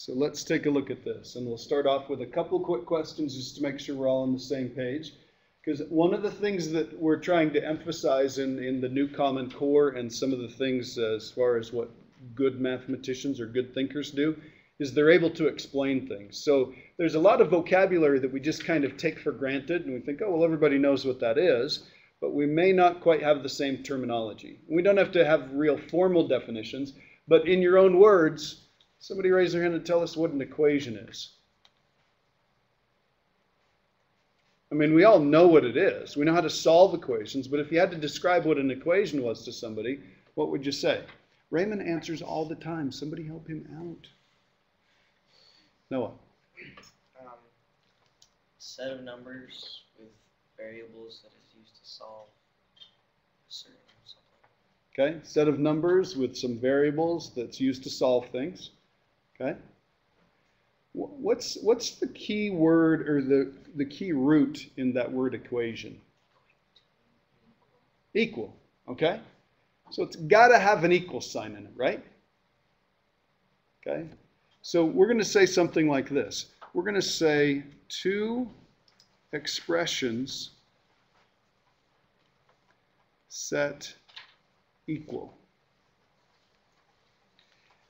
So let's take a look at this. And we'll start off with a couple quick questions just to make sure we're all on the same page. Because one of the things that we're trying to emphasize in, in the new Common Core and some of the things uh, as far as what good mathematicians or good thinkers do is they're able to explain things. So there's a lot of vocabulary that we just kind of take for granted and we think, oh, well, everybody knows what that is, but we may not quite have the same terminology. We don't have to have real formal definitions, but in your own words, somebody raise their hand and tell us what an equation is. I mean, we all know what it is. We know how to solve equations, but if you had to describe what an equation was to somebody, what would you say? Raymond answers all the time. Somebody help him out. Noah. Um, set of numbers with variables that is used to solve a certain something. Okay, set of numbers with some variables that's used to solve things. Okay. What's what's the key word or the the key root in that word equation? Equal. Okay. So it's got to have an equal sign in it, right? Okay. So we're going to say something like this. We're going to say two expressions set equal.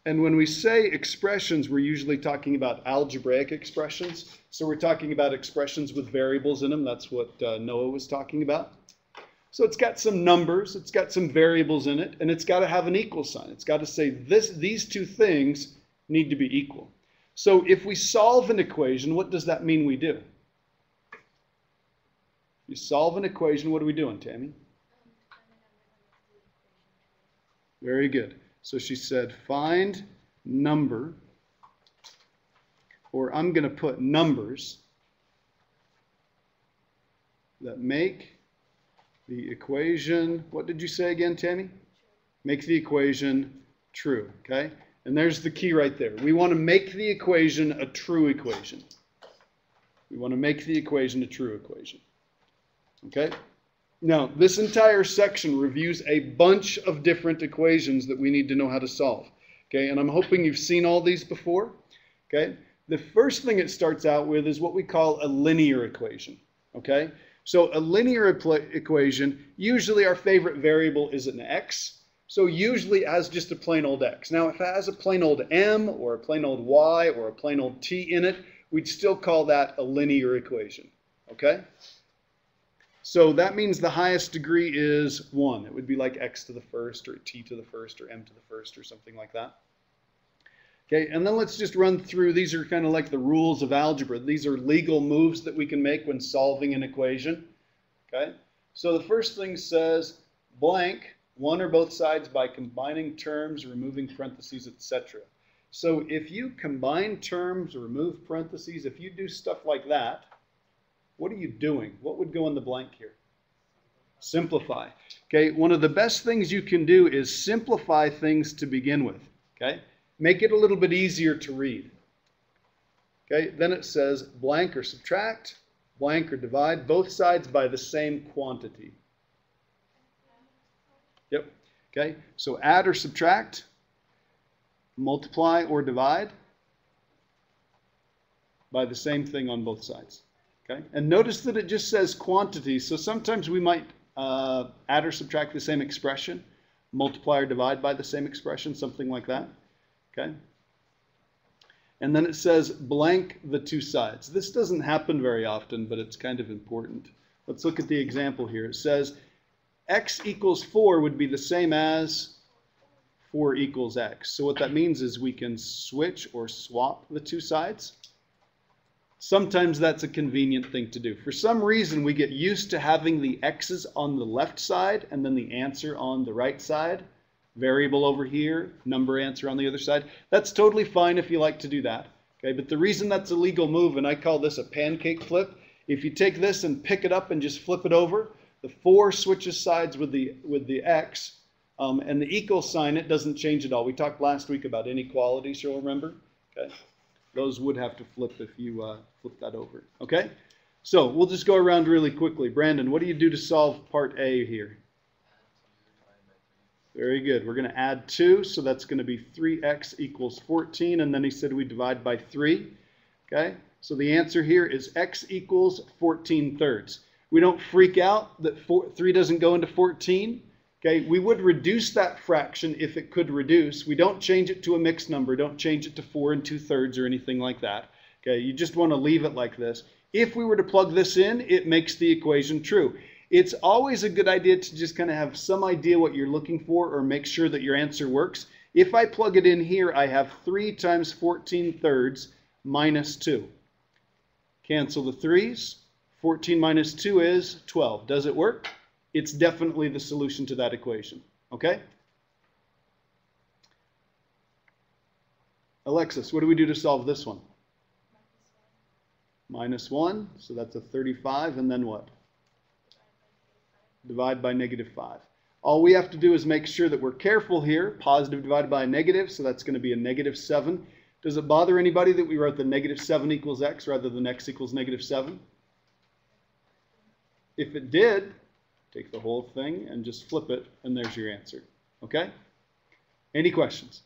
And when we say expressions, we're usually talking about algebraic expressions. So we're talking about expressions with variables in them. That's what uh, Noah was talking about. So it's got some numbers, it's got some variables in it, and it's got to have an equal sign. It's got to say this, these two things need to be equal. So if we solve an equation, what does that mean we do? You solve an equation, what are we doing, Tammy? Very good. So she said, find number, or I'm going to put numbers that make the equation, what did you say again, Tammy? Make the equation true, okay? And there's the key right there. We want to make the equation a true equation. We want to make the equation a true equation. Okay? Now, this entire section reviews a bunch of different equations that we need to know how to solve. Okay, and I'm hoping you've seen all these before. Okay, the first thing it starts out with is what we call a linear equation. Okay, so a linear equation, usually our favorite variable is an x. So usually has just a plain old x. Now, if it has a plain old m or a plain old y or a plain old t in it, we'd still call that a linear equation. Okay? So that means the highest degree is 1. It would be like x to the first or t to the first or m to the first or something like that. Okay, and then let's just run through. These are kind of like the rules of algebra. These are legal moves that we can make when solving an equation. Okay, so the first thing says blank one or both sides by combining terms, removing parentheses, etc. So if you combine terms, remove parentheses, if you do stuff like that, what are you doing? What would go in the blank here? Simplify. Okay, one of the best things you can do is simplify things to begin with. Okay, make it a little bit easier to read. Okay, then it says blank or subtract, blank or divide, both sides by the same quantity. Yep. Okay, so add or subtract, multiply or divide by the same thing on both sides. Okay? And notice that it just says quantity. So sometimes we might uh, add or subtract the same expression, multiply or divide by the same expression, something like that. Okay? And then it says blank the two sides. This doesn't happen very often, but it's kind of important. Let's look at the example here. It says x equals 4 would be the same as 4 equals x. So what that means is we can switch or swap the two sides. Sometimes that's a convenient thing to do. For some reason, we get used to having the x's on the left side and then the answer on the right side. Variable over here, number answer on the other side. That's totally fine if you like to do that. Okay, but the reason that's a legal move, and I call this a pancake flip, if you take this and pick it up and just flip it over, the 4 switches sides with the, with the x, um, and the equal sign, it doesn't change at all. We talked last week about inequalities, you'll remember. Okay those would have to flip if you uh, flip that over. Okay? So we'll just go around really quickly. Brandon, what do you do to solve part A here? Very good. We're going to add 2, so that's going to be 3x equals 14, and then he said we divide by 3. Okay? So the answer here is x equals 14 thirds. We don't freak out that four, 3 doesn't go into 14. Okay, we would reduce that fraction if it could reduce. We don't change it to a mixed number. Don't change it to 4 and 2 thirds or anything like that. Okay, you just want to leave it like this. If we were to plug this in, it makes the equation true. It's always a good idea to just kind of have some idea what you're looking for or make sure that your answer works. If I plug it in here, I have 3 times 14 thirds minus 2. Cancel the 3's. 14 minus 2 is 12. Does it work? It's definitely the solution to that equation. Okay? Alexis, what do we do to solve this one? Minus 1, so that's a 35, and then what? Divide by negative 5. All we have to do is make sure that we're careful here. Positive divided by a negative, so that's going to be a negative 7. Does it bother anybody that we wrote the negative 7 equals x rather than x equals negative 7? If it did, take the whole thing and just flip it, and there's your answer. Okay? Any questions?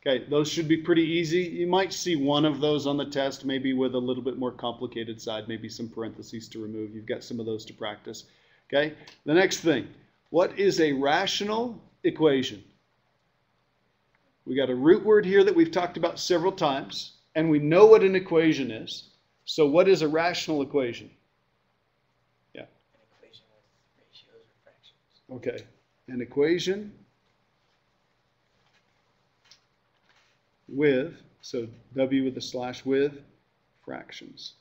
Okay, those should be pretty easy. You might see one of those on the test, maybe with a little bit more complicated side, maybe some parentheses to remove. You've got some of those to practice. Okay, the next thing, what is a rational equation? We got a root word here that we've talked about several times, and we know what an equation is. So what is a rational equation? Yeah. An equation with ratios or fractions. Okay, an equation with, so W with a slash with, fractions.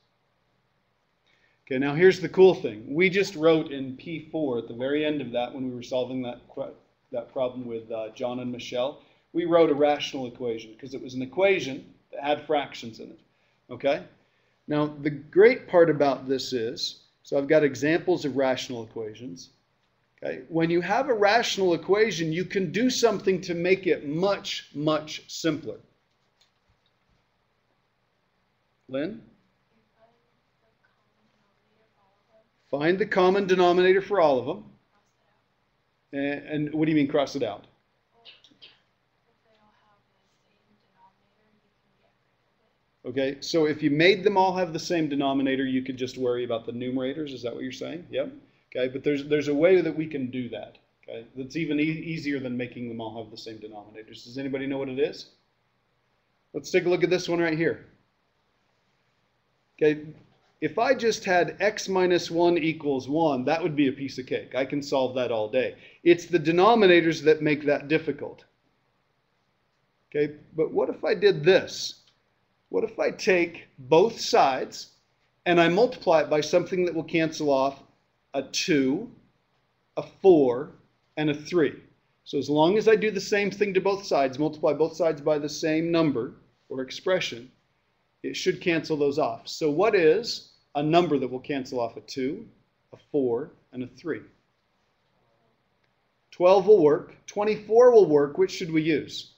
Okay, now here's the cool thing. We just wrote in P4 at the very end of that when we were solving that, that problem with uh, John and Michelle, we wrote a rational equation because it was an equation that had fractions in it. Okay? Now, the great part about this is, so I've got examples of rational equations. Okay? When you have a rational equation, you can do something to make it much, much simpler. Lynn? Find the common denominator for all of them. And, and what do you mean cross it out? Okay, so if you made them all have the same denominator, you could just worry about the numerators. Is that what you're saying? Yep. Okay, but there's there's a way that we can do that. Okay, that's even e easier than making them all have the same denominators. Does anybody know what it is? Let's take a look at this one right here. Okay, if I just had x minus 1 equals 1, that would be a piece of cake. I can solve that all day. It's the denominators that make that difficult. Okay, but what if I did this? What if I take both sides and I multiply it by something that will cancel off a 2, a 4, and a 3? So as long as I do the same thing to both sides, multiply both sides by the same number or expression, it should cancel those off. So what is a number that will cancel off a 2, a 4, and a 3? 12 will work. 24 will work. Which should we use?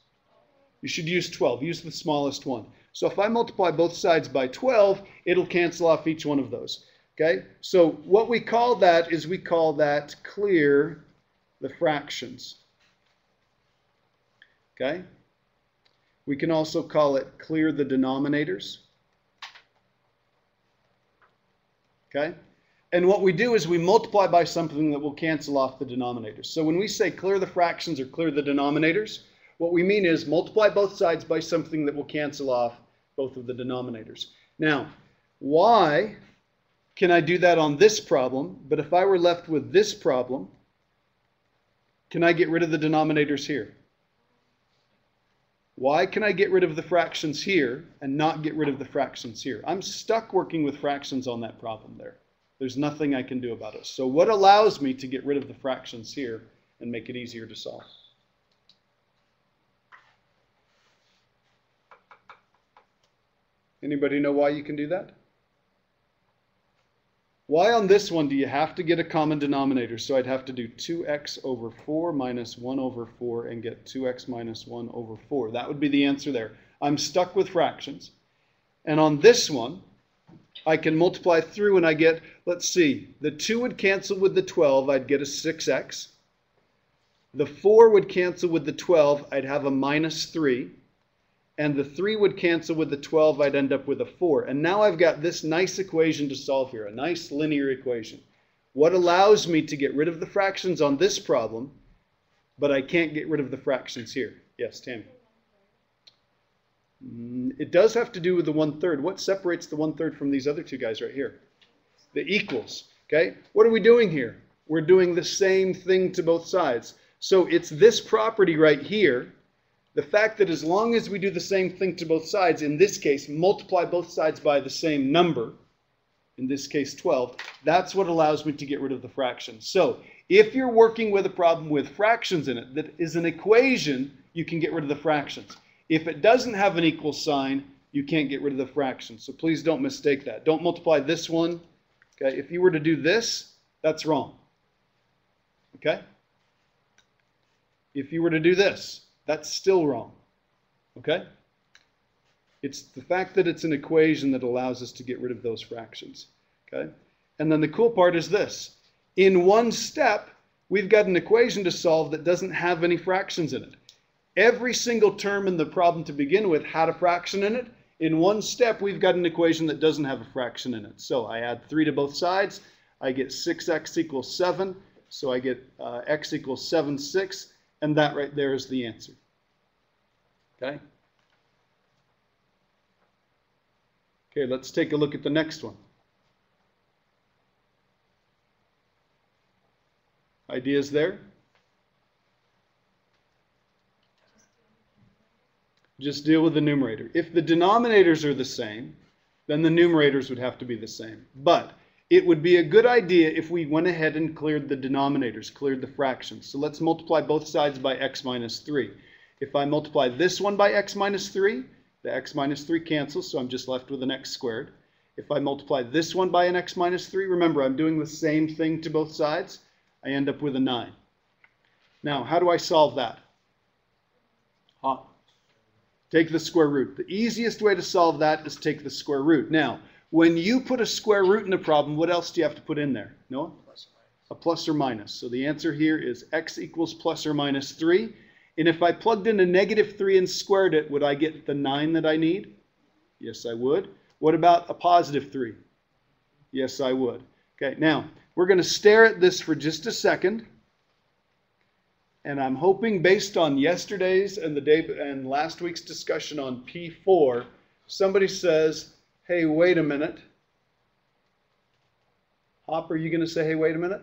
You should use 12. Use the smallest one. So if I multiply both sides by 12, it'll cancel off each one of those. Okay? So what we call that is we call that clear the fractions. Okay? We can also call it clear the denominators. Okay? And what we do is we multiply by something that will cancel off the denominators. So when we say clear the fractions or clear the denominators, what we mean is multiply both sides by something that will cancel off both of the denominators. Now, why can I do that on this problem, but if I were left with this problem, can I get rid of the denominators here? Why can I get rid of the fractions here and not get rid of the fractions here? I'm stuck working with fractions on that problem there. There's nothing I can do about it. So what allows me to get rid of the fractions here and make it easier to solve? Anybody know why you can do that? Why on this one do you have to get a common denominator? So I'd have to do 2x over 4 minus 1 over 4 and get 2x minus 1 over 4. That would be the answer there. I'm stuck with fractions. And on this one, I can multiply through and I get, let's see, the 2 would cancel with the 12. I'd get a 6x. The 4 would cancel with the 12, I'd have a minus 3. And the 3 would cancel with the 12, I'd end up with a 4. And now I've got this nice equation to solve here, a nice linear equation. What allows me to get rid of the fractions on this problem, but I can't get rid of the fractions here? Yes, Tammy. Mm, It does have to do with the one third. What separates the one third from these other two guys right here? The equals. Okay? What are we doing here? We're doing the same thing to both sides. So it's this property right here. The fact that as long as we do the same thing to both sides, in this case, multiply both sides by the same number, in this case 12, that's what allows me to get rid of the fractions. So if you're working with a problem with fractions in it that is an equation, you can get rid of the fractions. If it doesn't have an equal sign, you can't get rid of the fractions. So please don't mistake that. Don't multiply this one. Okay, if you were to do this, that's wrong. Okay? If you were to do this, that's still wrong. Okay? It's the fact that it's an equation that allows us to get rid of those fractions. Okay? And then the cool part is this. In one step, we've got an equation to solve that doesn't have any fractions in it. Every single term in the problem to begin with had a fraction in it. In one step, we've got an equation that doesn't have a fraction in it. So I add 3 to both sides. I get 6x equals 7. So I get uh, x equals 7, 6. And that right there is the answer. Okay? Okay, let's take a look at the next one. Ideas there? Just deal with the numerator. If the denominators are the same, then the numerators would have to be the same. But it would be a good idea if we went ahead and cleared the denominators, cleared the fractions. So let's multiply both sides by x minus 3. If I multiply this one by x minus 3, the x minus 3 cancels, so I'm just left with an x squared. If I multiply this one by an x minus 3, remember I'm doing the same thing to both sides, I end up with a 9. Now, how do I solve that? Huh. Take the square root. The easiest way to solve that is take the square root. Now, when you put a square root in a problem, what else do you have to put in there? Noah? Plus or minus. A plus or minus. So the answer here is x equals plus or minus 3. And if I plugged in a negative 3 and squared it, would I get the 9 that I need? Yes, I would. What about a positive 3? Yes, I would. Okay, now we're going to stare at this for just a second. And I'm hoping based on yesterday's and the day and last week's discussion on P4, somebody says, "Hey, wait a minute." Hop, are you going to say, "Hey, wait a minute"?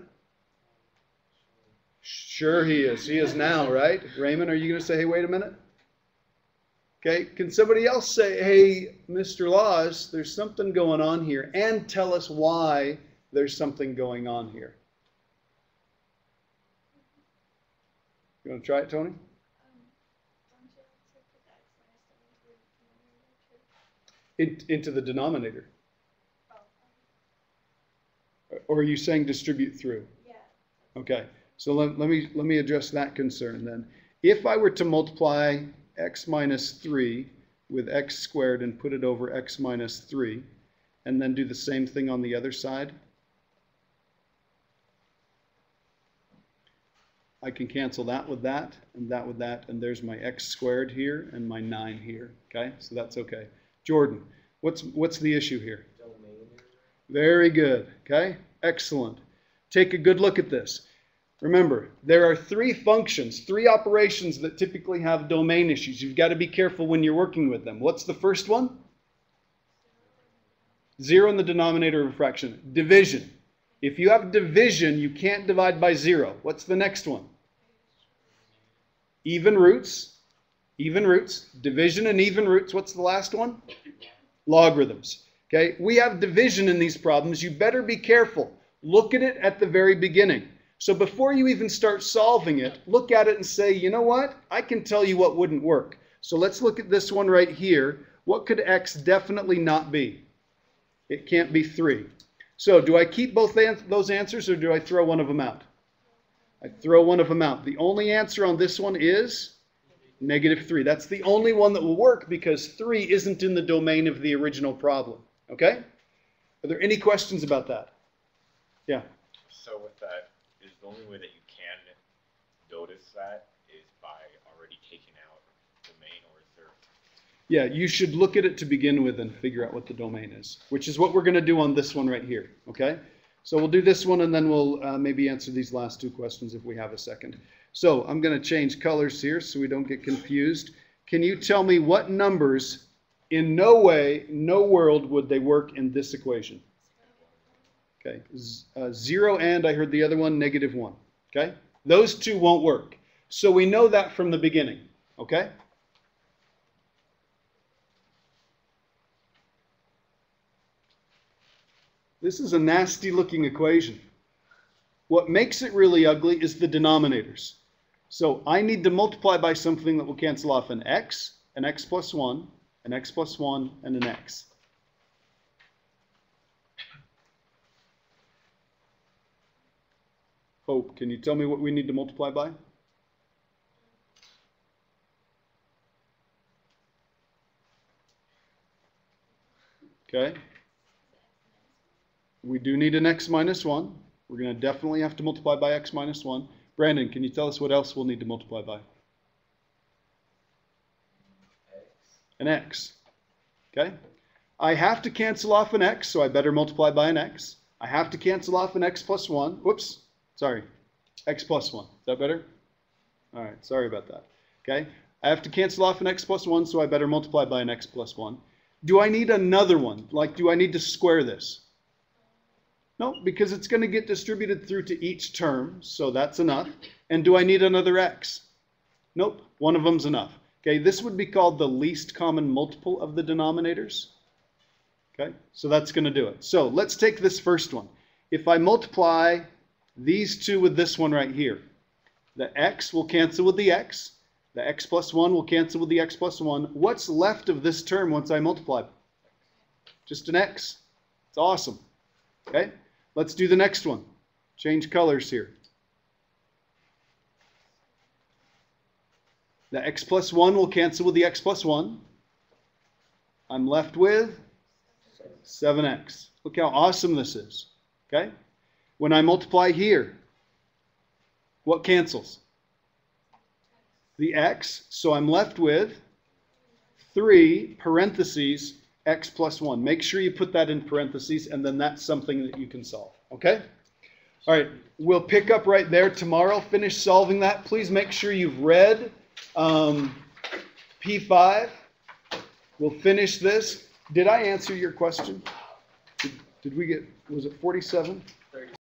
Sure, he is. He is now, right? Raymond, are you going to say, "Hey, wait a minute"? Okay. Can somebody else say, "Hey, Mr. Lawes, there's something going on here," and tell us why there's something going on here? You want to try it, Tony? In, into the denominator. Oh, or are you saying distribute through? Okay, so let, let me, let me address that concern then. If I were to multiply x minus 3 with x squared and put it over x minus 3, and then do the same thing on the other side, I can cancel that with that, and that with that, and there's my x squared here and my 9 here, okay? So that's okay. Jordan, what's, what's the issue here? Very good. Okay, excellent. Take a good look at this. Remember, there are three functions, three operations that typically have domain issues. You've got to be careful when you're working with them. What's the first one? Zero in the denominator of a fraction. Division. If you have division, you can't divide by zero. What's the next one? Even roots. Even roots. Division and even roots. What's the last one? Logarithms. Okay, we have division in these problems. You better be careful. Look at it at the very beginning. So before you even start solving it, look at it and say, you know what? I can tell you what wouldn't work. So let's look at this one right here. What could x definitely not be? It can't be 3. So do I keep both an- those answers or do I throw one of them out? I throw one of them out. The only answer on this one is negative 3. That's the only one that will work because 3 isn't in the domain of the original problem. Okay? Are there any questions about that? Yeah. So with that, the only way that you can notice that is by already taking out the domain or there? Yeah, you should look at it to begin with and figure out what the domain is, which is what we're gonna do on this one right here, okay? So we'll do this one and then we'll uh, maybe answer these last two questions if we have a second. So I'm gonna change colors here so we don't get confused. Can you tell me what numbers, in no way, no world would they work in this equation? Okay, uh, zero and, I heard the other one, negative one, okay? Those two won't work. So we know that from the beginning, okay? This is a nasty looking equation. What makes it really ugly is the denominators. So I need to multiply by something that will cancel off an x, an x plus 1, an x plus 1, and an x. Hope, can you tell me what we need to multiply by? Okay. We do need an x minus 1. We're going to definitely have to multiply by x minus 1. Brandon, can you tell us what else we'll need to multiply by? An x. Okay? I have to cancel off an x, so I better multiply by an x. I have to cancel off an x plus 1. Whoops, sorry. x plus 1. Is that better? All right, sorry about that. Okay? I have to cancel off an x plus 1, so I better multiply by an x plus 1. Do I need another one? Like, do I need to square this? No, because it's going to get distributed through to each term, so that's enough. And do I need another x? Nope, one of them's enough. Okay, this would be called the least common multiple of the denominators. Okay, so that's going to do it. So let's take this first one. If I multiply these two with this one right here, the x will cancel with the x. The x plus 1 will cancel with the x plus 1. What's left of this term once I multiply? Just an x. It's awesome. Okay, let's do the next one. Change colors here. The x plus 1 will cancel with the x plus 1. I'm left with 7x. Look how awesome this is. Okay? When I multiply here, what cancels? The x. So I'm left with 3 parentheses x plus 1. Make sure you put that in parentheses, and then that's something that you can solve. Okay? All right, we'll pick up right there tomorrow. Finish solving that. Please make sure you've read um, P5. We'll finish this. Did I answer your question? Did, did we get, was it 47?